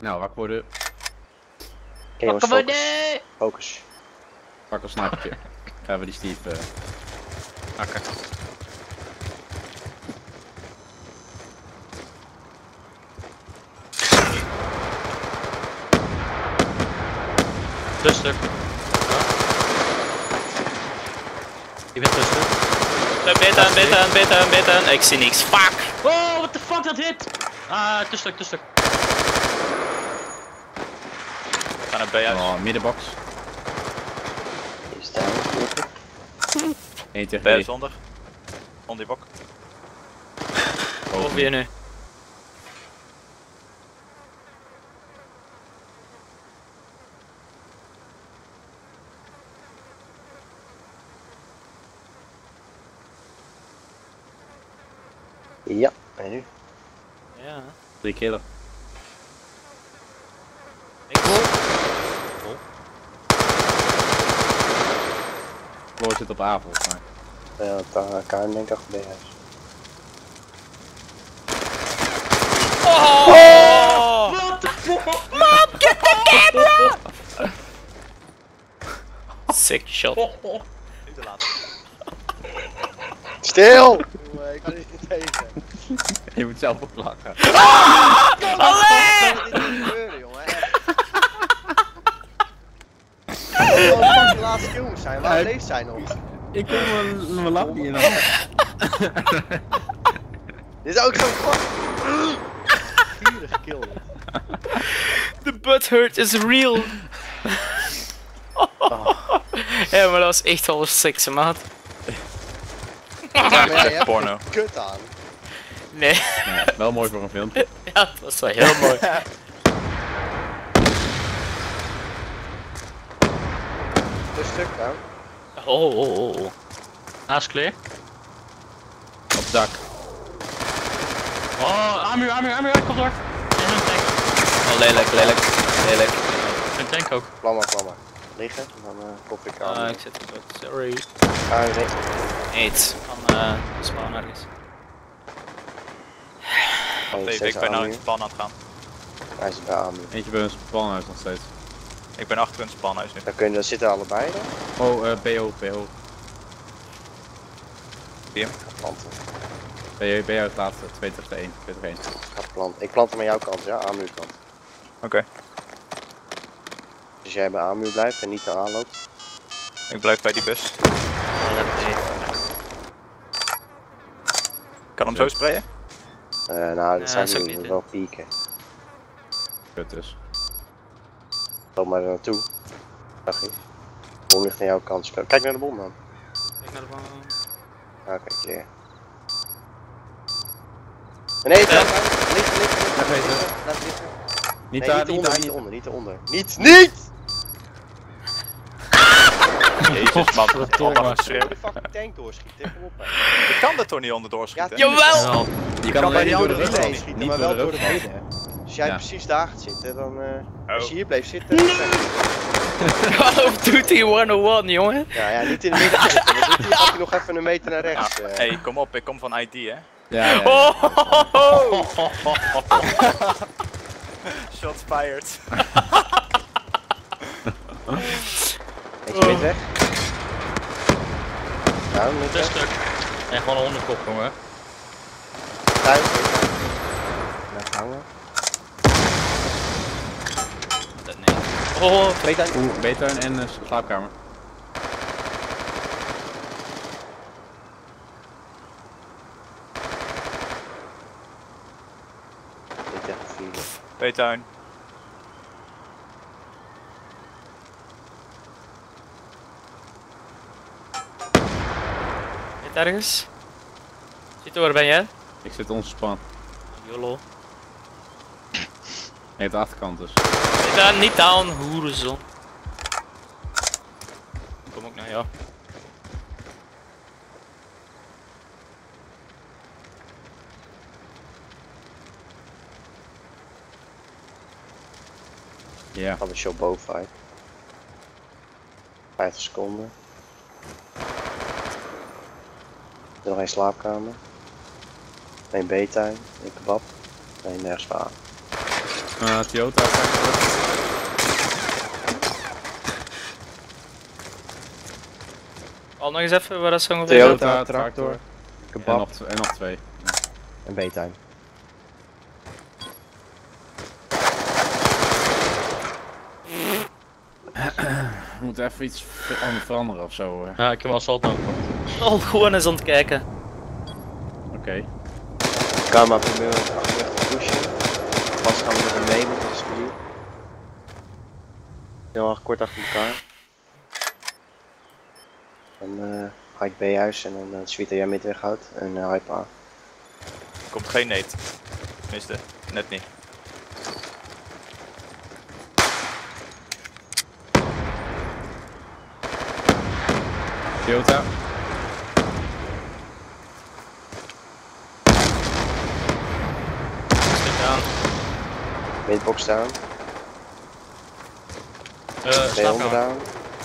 Nou, wakker worden. Oké jongens, Wakker focus. worden! Focus. Pak een snipertje. Gaan we die Steve. eh, Wakker. Rustig. Je bent rustig. Beta, beta, beta, beta. Ik zie niks. Fuck! Oh, what the fuck, dat hit! Ah, te stuk, te stuk. Oh, middenbox. Is down. gelukkig. 1 tegen B 3. zonder. On die bok. Oh, weer nu. Ja, en nu? Ja. Drie killen. Ik wil. Floor zit op A volgens mij. Ja, elkaar denk ik achter huis. Oh! What the? Sick shot. Oh, oh. Niet te laat. Stil! Ik kan niet tegen. Je moet zelf ook lachen. Allee! Wat kan dit niet gebeuren, jongen? Echt. Oh, fuck, de laatste moest zijn. Waar Hij- leeft zij nog? Ik kom mijn, mijn lapje in. Dit is ook zo'n fuck. Gierige kill. The butt hurt is real. Ja, maar dat was echt wel hè, maat. Ja, maar ja, porno. kut aan. Nee, Nee, wel mooi voor een filmpje. ja, dat was wel heel mooi. Een stuk nou. Oh, oh, oh, oh. Naast clear. Op dak. Oh, Amir, Amir, Amir, kom door. En een tank. Oh, lelijk, lelijk, lelijk. Een tank ook. Plan maar. Liggen, dan uh, kop ik aan. Ah, ik zit er sorry. Ah, nee. Eet van eh spawn ergens. Oh, ik ben nou in aan het span aan het gaan. Hij zit bij Amu. Eentje bij een spawnhuis nog steeds. Ik ben achter een spanhuis nu. Dan kun je, dan zitten allebei dan. Oh, eh BO, BO. Planten. BO, BO het laatste. 2 tegen 1. 2 tegen 1. Ga planten. Ik plant hem aan jouw kant, ja, Amu kant. Oké, Dus jij bij Amu blijft en niet naar aanloopt. ik blijf bij die bus. Kan hem zo sprayen? Eh nou, dat Ja, zijn dat is ook we niet, wel pieken. Kut dus. Loop maar er naartoe. Dag eens. Bom ligt aan jouw kant. Kijk naar de bom dan. Ik naar de baan. Ah, kijk hier. Nee, liggen, liggen, liggen. Laat weten. liggen. Laat liggen. Niet Nee, daar, niet niet onder, daar. niet niet- onder, niet onder. Niet, niet! Jezus man, wat een de tank doorschieten? Kom op. Ik kan er toch niet onder doorschieten? Ja, Jawel! Je kan bij alleen die door de niet. schieten, Niet maar door wel de door de rug. Als jij Ja. precies daar gaat zitten, dan... eh, Als je hier bleef zitten... dan- Call of Duty 101, jongen. Ja, ja, niet in de midden zitten. Dan doet hij je nog even een meter naar rechts. eh. Hey, kom op, ik kom van ID hè. Ja, ja. Oh, ho, ho, ho. Shots fired. Eentje weet weg. Nou, niet weg. stuk. En gewoon een onderkop, jongen. Thuis. Blijf hangen. Nee. Oh, hij? Oeh, beter en uh, slaapkamer. B-tuin. Zit ergens? Zit waar ben jij? Ik zit onze span. YOLO. Nee, de achterkant dus. Zit daar niet down, hoerenzon. Kom ook naar jou. Ja. Gaan we show boven uit. 50 seconden. Er nog één slaapkamer. Eén B-tuin, één kebab. Eén nergens voor Eh, Toyota. tractor. Al nog eens even waar dat zo ongeveer Toyota. tractor. tractor. En Kebab nog, en nog twee. en B-time. We moeten even iets anders veranderen of zo. eh. Ja, ik heb wel salt nodig. Al gewoon eens aan het kijken. Oké. Primeur achterweg te pushen. Gaan we met hem mee met de scooter. Heel erg kort achter elkaar. Dan eh ga ik B-huis en dan uh, Sweeter jij midweg houdt en uh, hype A. Komt geen neet. Tenminste, net niet. Toyota. Midbox down, Eh, B slaapkamer. onder down.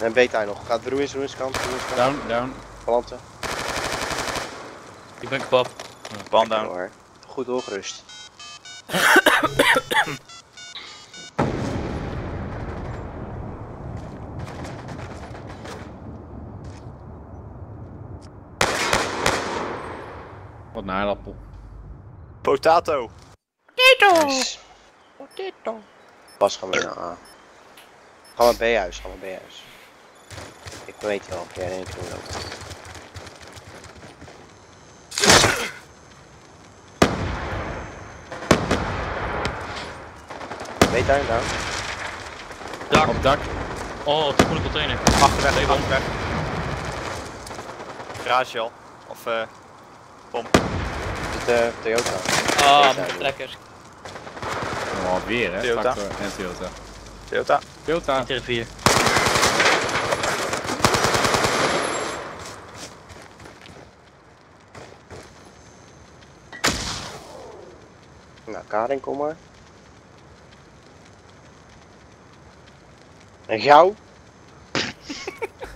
En B-time nog. Gaat Ruins, Ruins kant, Ruins kant. Down, down. Planten. Ik ben kebab. Pan down. Hoor. Goed doorgerust. Wat een aardappel. Potato. Nice. Pas gaan we naar A. Gaan we B-huis, gaan we B-huis. Ik weet wel, jij neemt hoe dat. B-time down. Dak. Op dak. Oh, het goede container. Achterweg, achterweg. Garage al. Of eh. Dit eh Toyota. Ah, lekker. Oh, weer hè. Toyota. Tractor en Toyota. Toyota. Toyota. Tegen 4. Nou, Karin, kom maar. En gauw.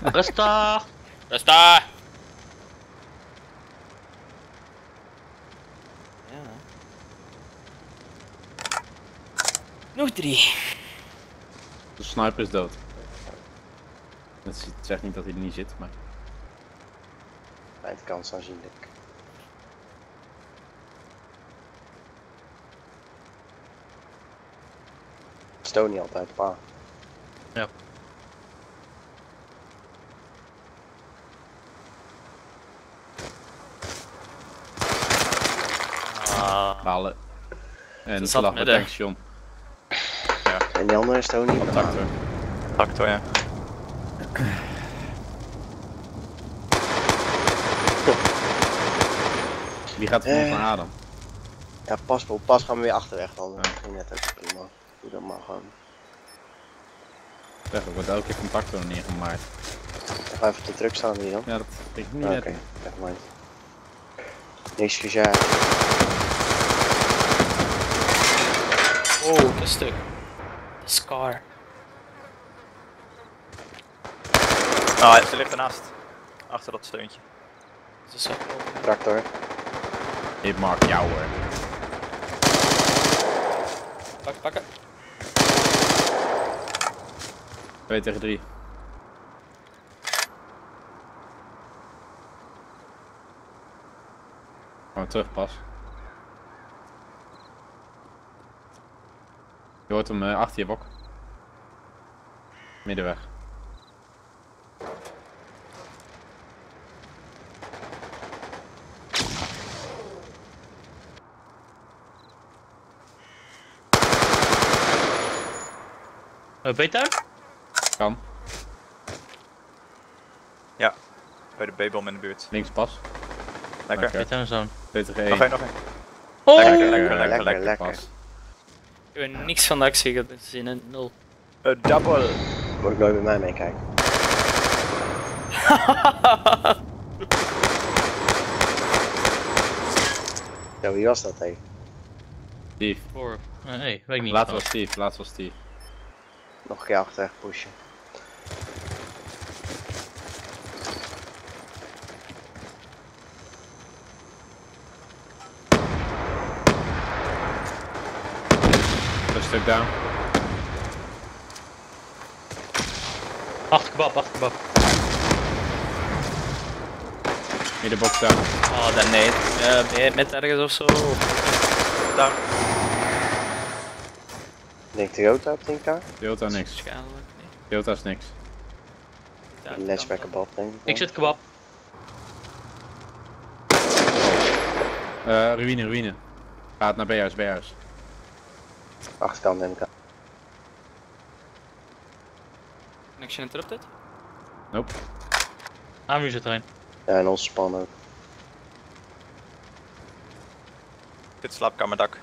Rustig. Daar Nog drie. De sniper is dood. Het ziet- zegt niet dat hij er niet zit, maar... Bij de kans aanzienlijk. Stony altijd, pa. Ja. Ah. Balen. En slag met. En die andere Stony? Op tractor. Tractor, ja. Wie gaat er Eh. naar Adam? Ja, pas op pas gaan we weer achterweg dan. Dat ging net ook prima. Doe dat maar gewoon. Zeg, er wordt elke keer van tractor neergemaakt. Ik ga even de truck staan hier dan. Ja, dat vind ik niet Oké, net. even mind. Niks gezegd. Oh, dat stuk. Scar. Ah, ze ligt ernaast. Achter dat steuntje. Dat is zo cool. Tractor. Dit maakt jou hoor. Pak, pakken. 2 tegen 3. Gaan we terug pas. Je hoort hem eh, achter je bok. Middenweg. Uh, Beta? Kan. Bij de B-bom in de buurt. Links pas. Lekker. Lekker. Beta zone. 2 tegen 1. Nog één, nog één. Oh! Lekker, lekker, lekker, lekker, lekker. lekker. Pas. Ik heb niks van de actie gezien, hè. nul. Een double. Moet ik nooit met mij meekijken. Ja, wie was dat, hé? Steve. Voor. Uh, nee, weet ik niet. Laatst was Steve. Laatst was Steve. Nog een keer achterweg pushen. Stuk down. Achter kebab, achter kebab. Middenbox down. Oh, dan nee. Ja, met- met ergens of zo. Down. Ik denk Toyota op 10k. Toyota niks. Waarschijnlijk. Nee. Toyota is niks. Letchback kebab denk ik. Ik zit kebab. Eh, ruïne, ruïne. Gaat naar B-huis, B-huis. Achterkant neem ik aan. Connection interrupted? Nope. Aanvuur zit erin. Ja, en onze span ook. Dit slaapkamerdak.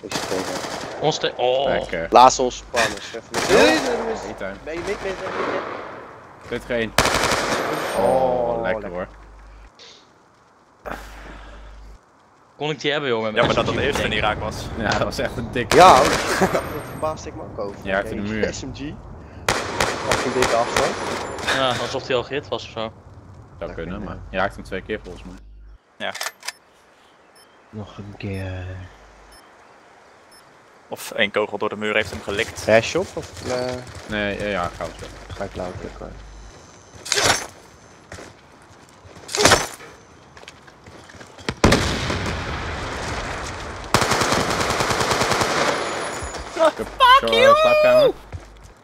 Ik zit tegen. Ons te... Oh. Lekker. Laatste onze span is even met. Nee, nee, nee. Dit geen. Oh, lekker lekker. hoor. Kon ik die hebben, jongen? met Jammer dat dat de eerste ik. raak was. Ja, dat was echt een dik. Ja, daar verbaasde ik me ook over. Ja, achter de muur. SMG. Pak een dikke afstand. Ja, alsof hij al gehit was of zo. Zou kunnen, maar je raakt hem twee keer volgens mij. Nog een keer. Of één kogel door de muur heeft hem gelikt. Rashop of uh, Nee, ja, ja goud zo. ga ik lauw Fuck you! Slaapkamer.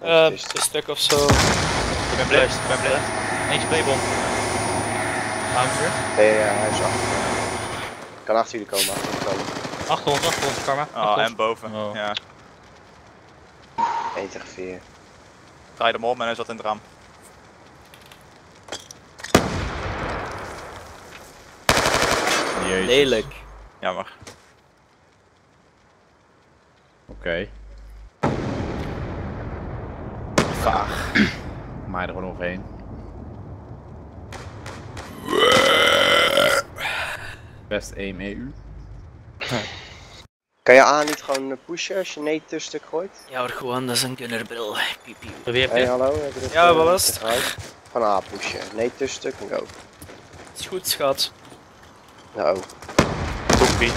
Eh, het is- een stuk of zo. Ik ben blij. Ik ben blij. Eentje B-bom. Aanvuur. Nee, ja, hij is achter. Kan achter jullie komen, achter jullie komen. Achter ons, achter ons, Karma. Oh, en boven. Oh. Ja. 1 tegen 4. Draai hem om en hij zat in het raam. Jezus. Lelijk. Jammer. Oké. Vaag. Maar er gewoon overheen. Best aim EU. Kan je A niet gewoon pushen als je nee tussenstuk gooit? Ja hoor, gewoon, dat is een gunnerbril. Piep, piep. Wie je? hallo? Heb je dat, Ja, eh, wat was het? Gewoon A pushen. Nee tussenstuk en go. Is goed, schat. Nou, Toepie.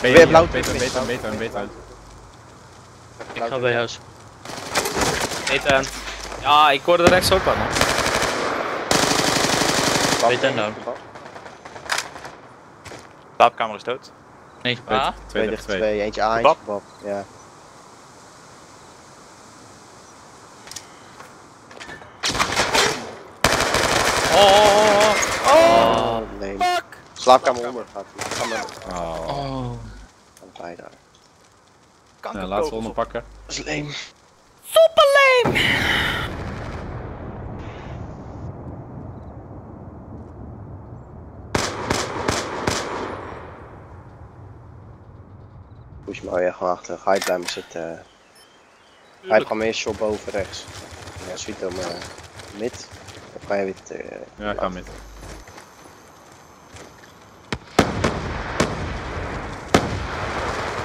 Weer blauw, Beter, beter, beter, beter. Ik ga bij huis. Ethan. Ja, ik hoorde rechts ook. Weet en down. Slaapkamer is dood. Nee, A. twee Twee tegen tegen twee. 2. Eentje A, eentje kebab. Ja. Oh, oh, oh, oh. Oh, nee. Slaapkamer onder gaat hij. Maar Oh. Aan bij daar. Laten we onderpakken. Dat is leem. Push maar weer gewoon achter. Ga je bij me zitten. Ga je gewoon eerst shop boven rechts. Ja, schiet hem eh, mid. Of ga je weer te, Ja, ik ga met.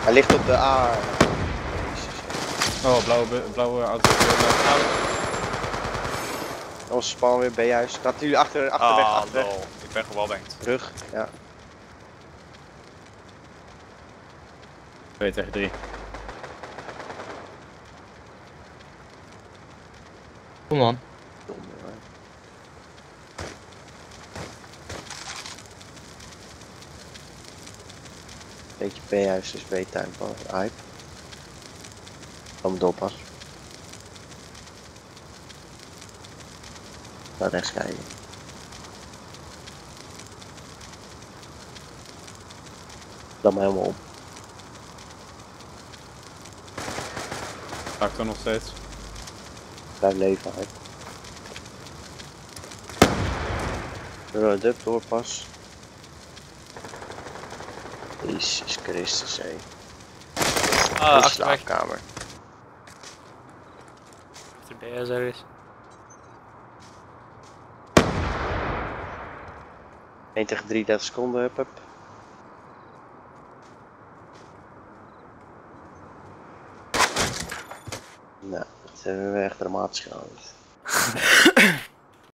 Hij ligt op de A. Oh, blauwe, blauwe auto. Onze span weer B-huis. Gaat jullie achter, achterweg, Ah, achterweg. lol. Ik ben gewalbangd. Rug, ja. 2 tegen 3. Kom dan. Beetje B-huis, dus B-tuin van hype. Dan moet oppassen. Naar rechts kijken. Dan maar helemaal om. Tractor nog steeds. Blijf leven, hype. Rode dub, doorpas. Jezus Christus, hé. Ah, achterweg. slaapkamer. Achterbij is ergens. 1 tegen 3, 30 seconden, hup hup. Nou, dat hebben we echt dramatisch gehouden.